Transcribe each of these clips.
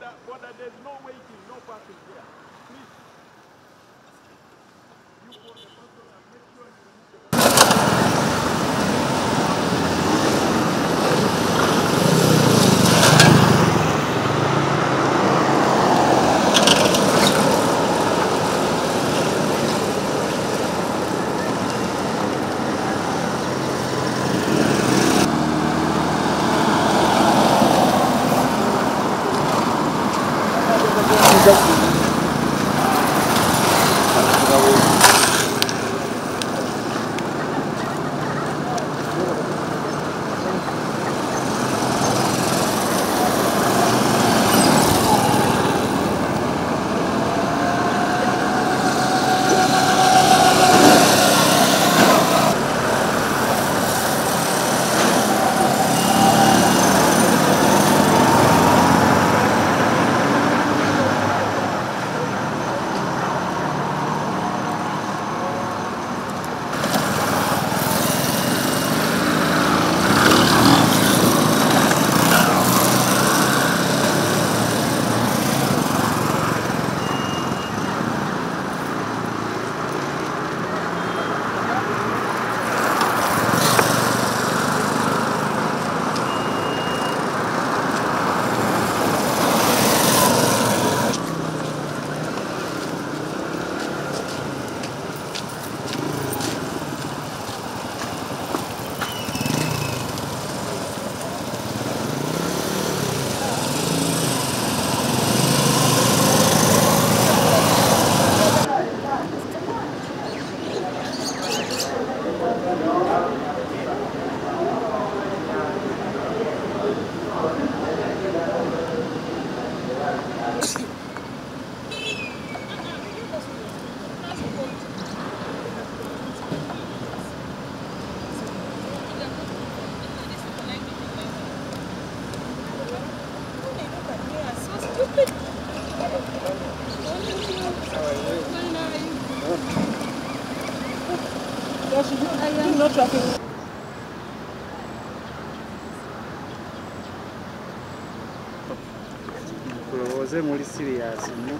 Border, border, there's no waiting, no parking here. Please. You call the person and make sure you remove the Kulowooze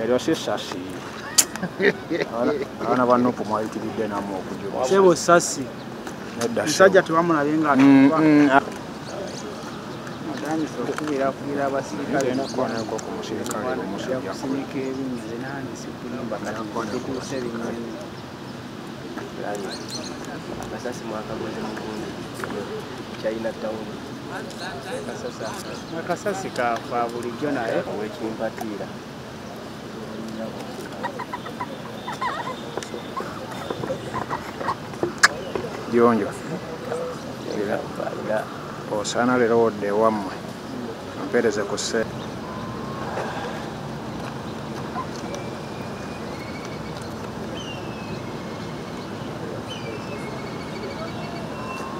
yali osisasi abaana banupu mwayitiridde namu okujuma sebo sasi. Musajja tebamulabye nga mm, mm, mm, ah. atandise okubira akubira abasirikalenakoneko ku musirikale omusajjakusimika ebinyize nange sikulimba. Katikuusa ebinyeni akasasi mwakagoze mugundi kyalina tawuni Akasasi kafa bulijjo naye owekimpatiira era osaana leero wodde ewammwe ampeereze ku sse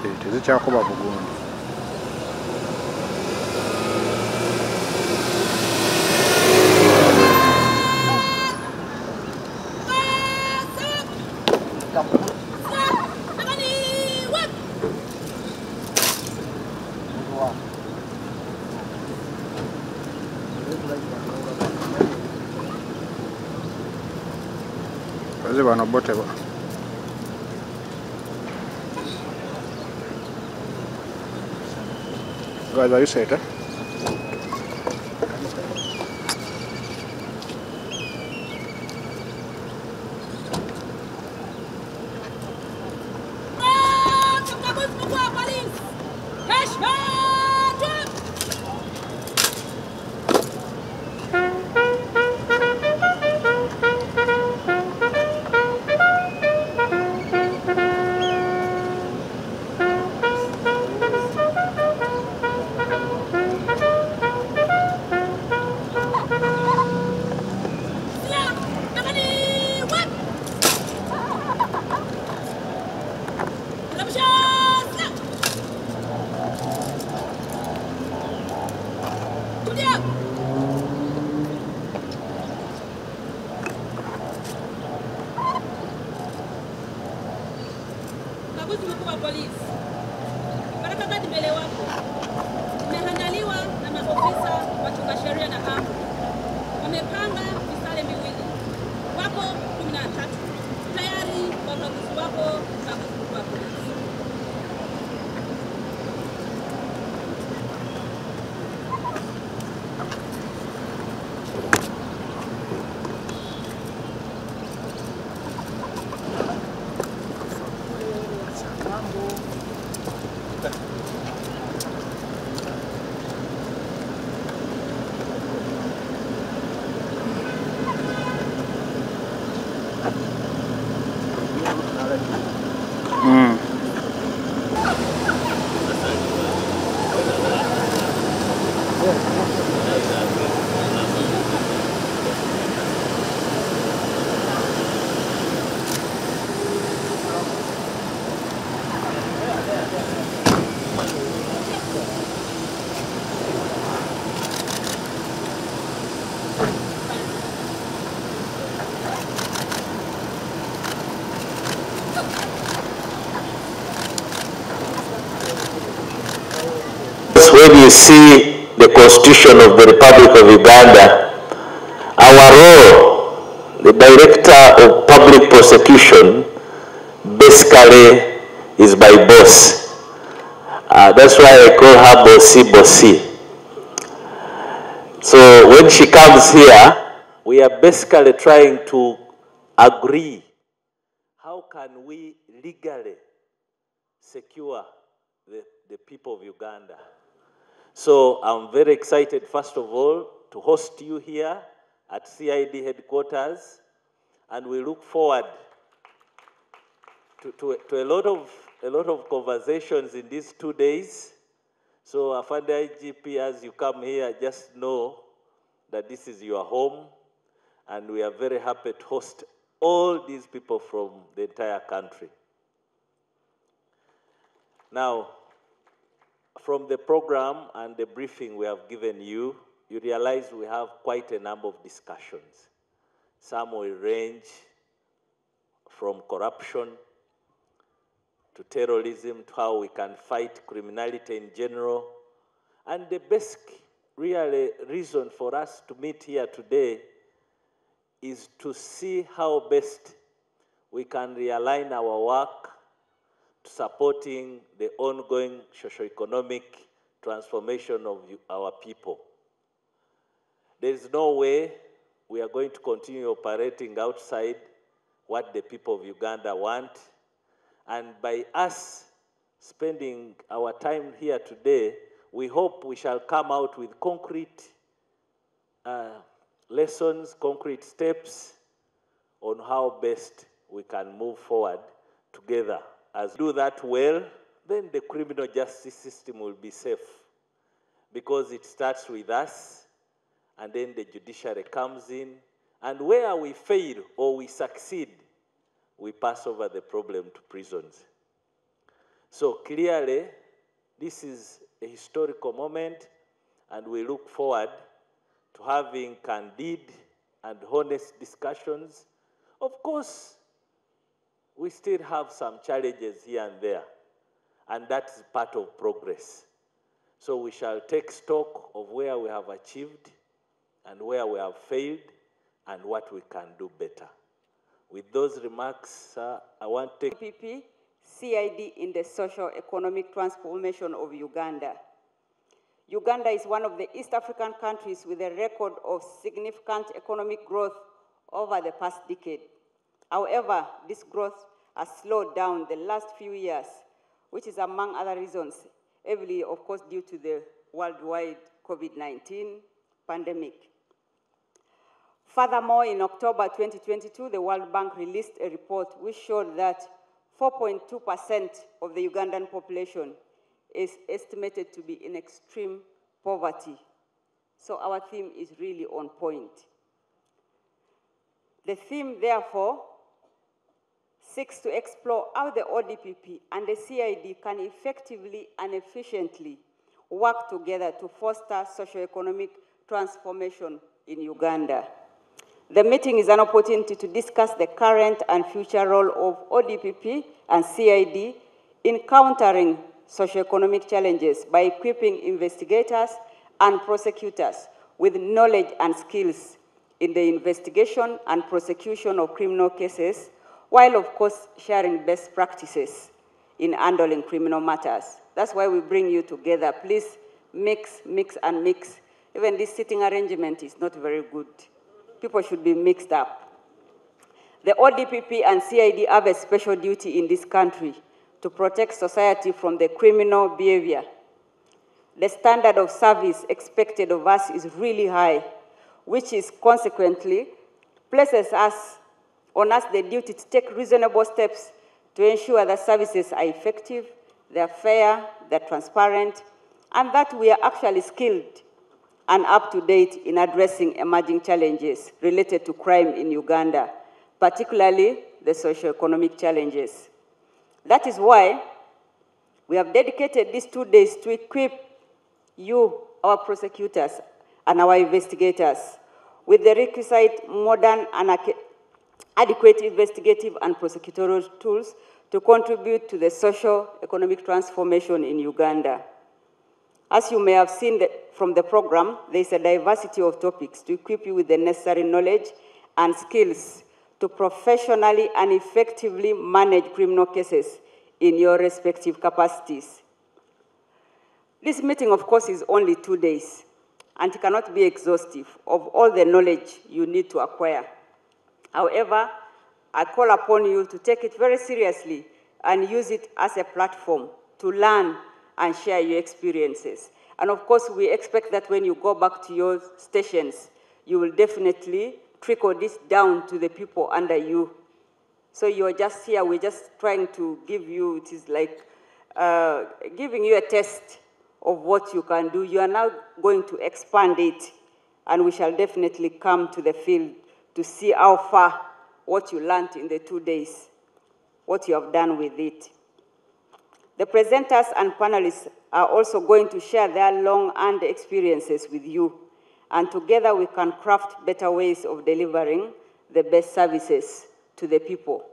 Eh, tezikyakuba bugundi teba Guys, are you set? Eh? you see the Constitution of the Republic of Uganda, our role, the Director of Public Prosecution, basically is by boss. Uh, that's why I call her Bossy Bossy. So when she comes here, we are basically trying to agree how can we legally secure the, the people of Uganda. So I'm very excited, first of all, to host you here at CID headquarters, and we look forward to, to, to a lot of a lot of conversations in these two days. So Afande IGP, as you come here, just know that this is your home, and we are very happy to host all these people from the entire country. Now, from the program and the briefing we have given you, you realize we have quite a number of discussions. Some will range from corruption to terrorism to how we can fight criminality in general. And the basic really uh, reason for us to meet here today is to see how best we can realign our work supporting the ongoing socio-economic transformation of our people. There is no way we are going to continue operating outside what the people of Uganda want. And by us spending our time here today, we hope we shall come out with concrete uh, lessons, concrete steps on how best we can move forward together. As do that well, then the criminal justice system will be safe because it starts with us and then the judiciary comes in and where we fail or we succeed, we pass over the problem to prisons. So clearly, this is a historical moment and we look forward to having candid and honest discussions. Of course, we still have some challenges here and there, and that's part of progress. So we shall take stock of where we have achieved and where we have failed and what we can do better. With those remarks, uh, I want to. PPP, CID in the social economic transformation of Uganda. Uganda is one of the East African countries with a record of significant economic growth over the past decade. However, this growth has slowed down the last few years, which is among other reasons, heavily, of course, due to the worldwide COVID-19 pandemic. Furthermore, in October 2022, the World Bank released a report which showed that 4.2% of the Ugandan population is estimated to be in extreme poverty. So our theme is really on point. The theme, therefore, seeks to explore how the ODPP and the CID can effectively and efficiently work together to foster socio-economic transformation in Uganda. The meeting is an opportunity to discuss the current and future role of ODPP and CID in countering socioeconomic challenges by equipping investigators and prosecutors with knowledge and skills in the investigation and prosecution of criminal cases, while of course sharing best practices in handling criminal matters. That's why we bring you together. Please mix, mix, and mix. Even this sitting arrangement is not very good people should be mixed up. The ODPP and CID have a special duty in this country to protect society from the criminal behavior. The standard of service expected of us is really high, which is consequently places us on us the duty to take reasonable steps to ensure that services are effective, they're fair, they're transparent, and that we are actually skilled and up to date in addressing emerging challenges related to crime in Uganda, particularly the socio-economic challenges. That is why we have dedicated these two days to equip you, our prosecutors, and our investigators with the requisite modern and adequate investigative and prosecutorial tools to contribute to the social economic transformation in Uganda. As you may have seen the, from the program, there is a diversity of topics to equip you with the necessary knowledge and skills to professionally and effectively manage criminal cases in your respective capacities. This meeting, of course, is only two days and cannot be exhaustive of all the knowledge you need to acquire. However, I call upon you to take it very seriously and use it as a platform to learn and share your experiences. And of course, we expect that when you go back to your stations, you will definitely trickle this down to the people under you. So you're just here, we're just trying to give you, it is like uh, giving you a test of what you can do. You are now going to expand it, and we shall definitely come to the field to see how far what you learned in the two days, what you have done with it. The presenters and panelists are also going to share their long-earned experiences with you, and together we can craft better ways of delivering the best services to the people.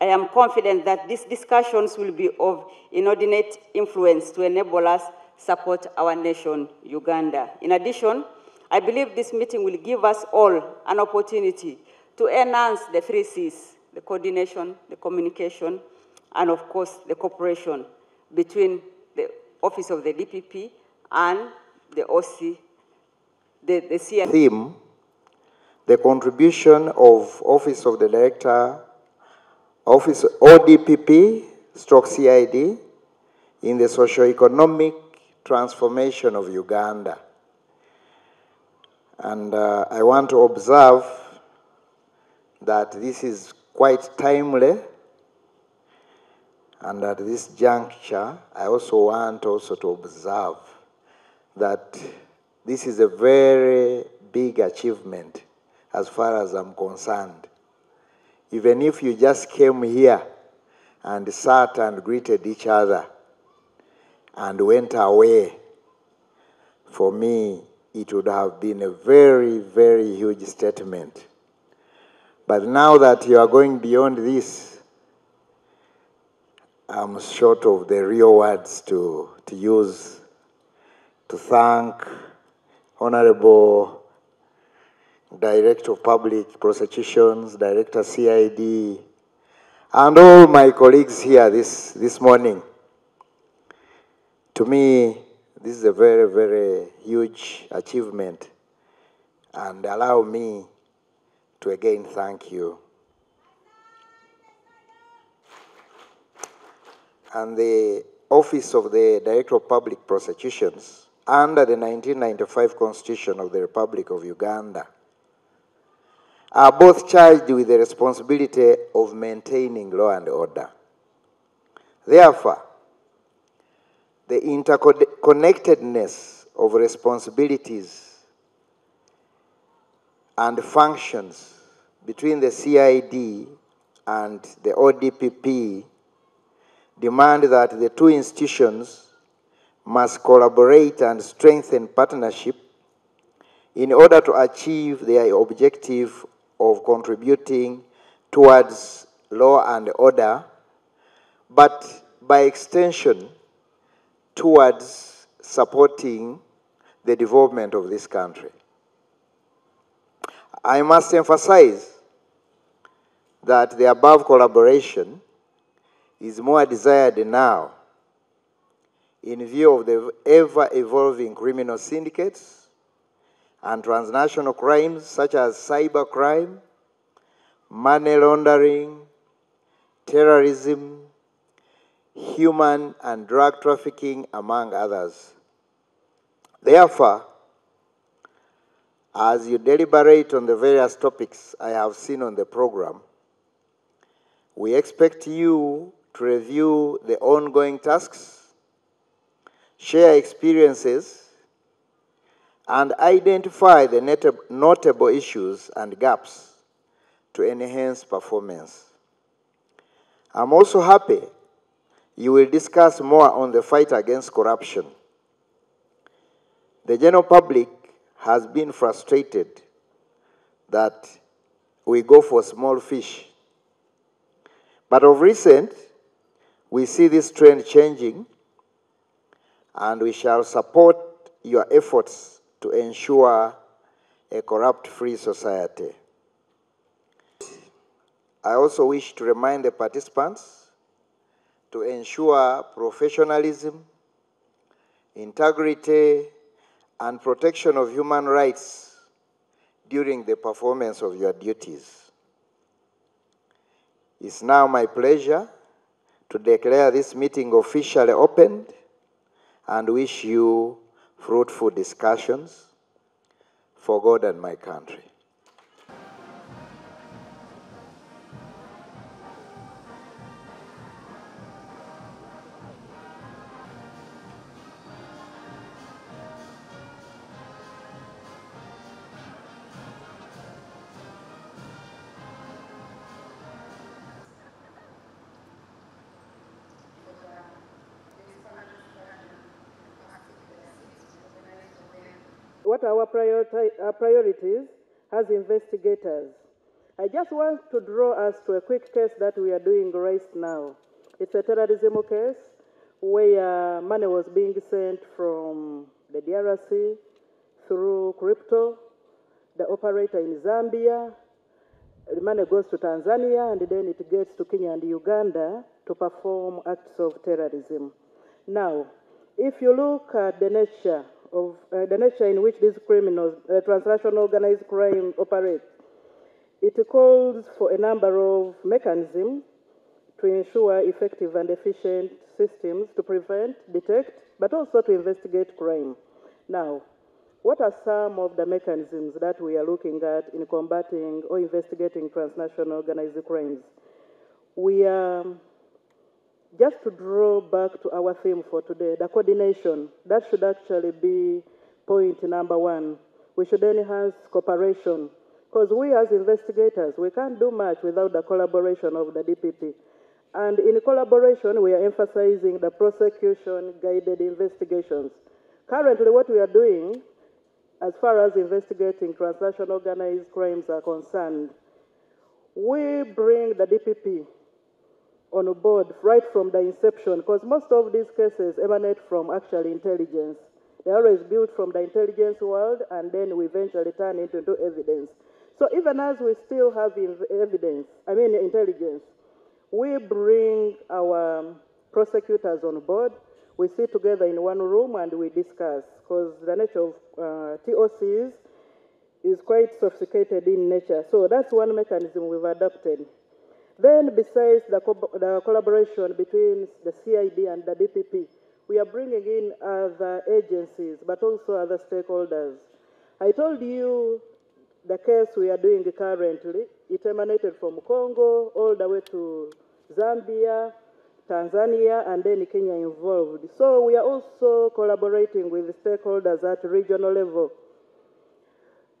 I am confident that these discussions will be of inordinate influence to enable us support our nation, Uganda. In addition, I believe this meeting will give us all an opportunity to enhance the three C's, the coordination, the communication, and of course the cooperation between the Office of the DPP and the OC, the, the CI. theme, the contribution of Office of the Director, Office ODPP, stroke CID, in the socio-economic transformation of Uganda. And uh, I want to observe that this is quite timely and at this juncture, I also want also to observe that this is a very big achievement as far as I'm concerned. Even if you just came here and sat and greeted each other and went away, for me, it would have been a very, very huge statement. But now that you are going beyond this, I'm short of the real words to, to use to thank Honorable Director of Public Prosecutions, Director CID, and all my colleagues here this, this morning. To me, this is a very, very huge achievement, and allow me to again thank you. and the Office of the Director of Public Prosecutions under the 1995 Constitution of the Republic of Uganda are both charged with the responsibility of maintaining law and order. Therefore, the interconnectedness of responsibilities and functions between the CID and the ODPP demand that the two institutions must collaborate and strengthen partnership in order to achieve their objective of contributing towards law and order, but by extension towards supporting the development of this country. I must emphasize that the above collaboration is more desired now in view of the ever evolving criminal syndicates and transnational crimes such as cybercrime, money laundering, terrorism, human and drug trafficking, among others. Therefore, as you deliberate on the various topics I have seen on the program, we expect you to review the ongoing tasks, share experiences, and identify the notable issues and gaps to enhance performance. I'm also happy you will discuss more on the fight against corruption. The general public has been frustrated that we go for small fish. But of recent, we see this trend changing, and we shall support your efforts to ensure a corrupt-free society. I also wish to remind the participants to ensure professionalism, integrity, and protection of human rights during the performance of your duties. It's now my pleasure to declare this meeting officially opened and wish you fruitful discussions for God and my country. What our priority, our priorities as investigators. I just want to draw us to a quick case that we are doing right now. It's a terrorism case where money was being sent from the DRC through crypto, the operator in Zambia, the money goes to Tanzania and then it gets to Kenya and Uganda to perform acts of terrorism. Now, if you look at the nature of uh, the nature in which these criminals, uh, transnational organized crime operate, it calls for a number of mechanisms to ensure effective and efficient systems to prevent, detect, but also to investigate crime. Now, what are some of the mechanisms that we are looking at in combating or investigating transnational organized crimes? We are just to draw back to our theme for today, the coordination, that should actually be point number one. We should enhance cooperation because we as investigators, we can't do much without the collaboration of the DPP. And in collaboration, we are emphasizing the prosecution guided investigations. Currently, what we are doing, as far as investigating transnational organized crimes are concerned, we bring the DPP on board right from the inception, because most of these cases emanate from actual intelligence. They're always built from the intelligence world, and then we eventually turn it into evidence. So even as we still have evidence, I mean intelligence, we bring our prosecutors on board. We sit together in one room and we discuss, because the nature of uh, TOCs is quite sophisticated in nature. So that's one mechanism we've adopted. Then, besides the, co- the collaboration between the CID and the DPP, we are bringing in other agencies, but also other stakeholders. I told you the case we are doing currently, it emanated from Congo all the way to Zambia, Tanzania, and then Kenya involved. So we are also collaborating with stakeholders at regional level.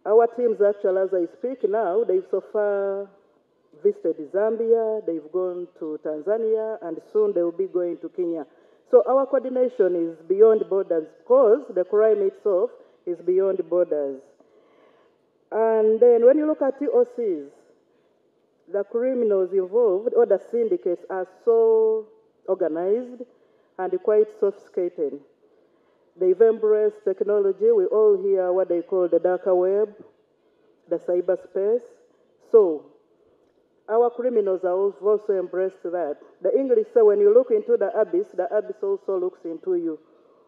Our teams actually, as I speak now, they've so far visited Zambia, they've gone to Tanzania, and soon they will be going to Kenya. So our coordination is beyond borders because the crime itself is beyond borders. And then when you look at TOCs, the criminals involved or the syndicates are so organized and quite sophisticated. They've embraced technology. We all hear what they call the darker web, the cyberspace. So our criminals have also embraced that. The English say when you look into the abyss, the abyss also looks into you.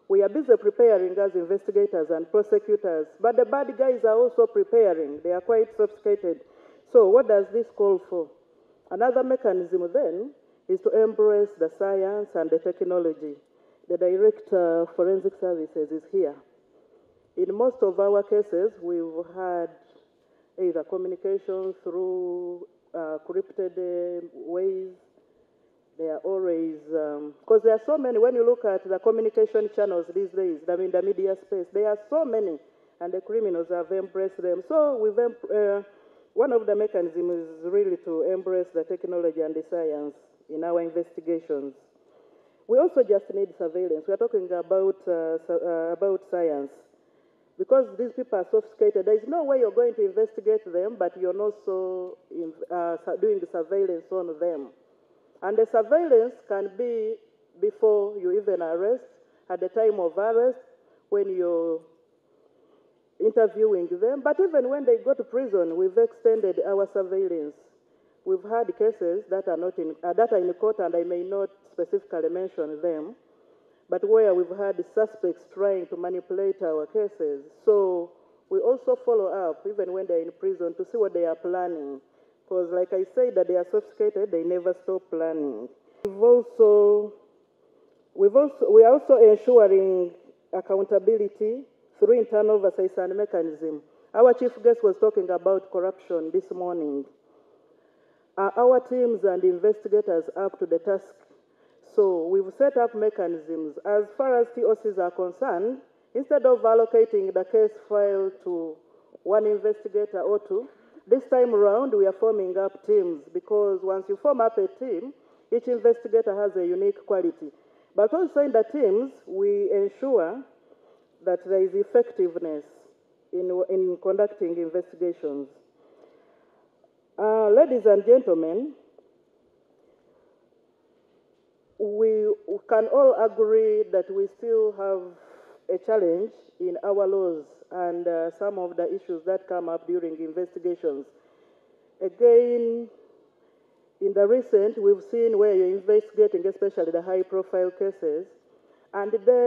We are busy preparing as investigators and prosecutors, but the bad guys are also preparing. They are quite sophisticated. So, what does this call for? Another mechanism then is to embrace the science and the technology. The Director of Forensic Services is here. In most of our cases, we've had either communication through uh, uh, ways. They are always, because um, there are so many, when you look at the communication channels these days, I mean the media space, there are so many, and the criminals have embraced them. So we've, uh, one of the mechanisms is really to embrace the technology and the science in our investigations. We also just need surveillance. We're talking about, uh, uh, about science. Because these people are sophisticated, there is no way you're going to investigate them, but you're not in, uh, doing surveillance on them. And the surveillance can be before you even arrest, at the time of arrest, when you're interviewing them. But even when they go to prison, we've extended our surveillance. We've had cases that are not in uh, that are in court, and I may not specifically mention them, but where we've had suspects trying to manipulate our cases. So we also follow up, even when they're in prison, to see what they are planning. Because, like I said, that they are sophisticated, they never stop planning. We've also, we've also, we are also ensuring accountability through internal oversight and mechanism. Our chief guest was talking about corruption this morning. Are our teams and investigators up to the task? So we've set up mechanisms. As far as TOCs are concerned, instead of allocating the case file to one investigator or two, this time around we are forming up teams because once you form up a team, each investigator has a unique quality. But also in the teams, we ensure that there is effectiveness in, in conducting investigations. Uh, ladies and gentlemen, we can all agree that we still have a challenge in our laws and uh, some of the issues that come up during investigations. Again, in the recent, we've seen where you're investigating, especially the high profile cases, and then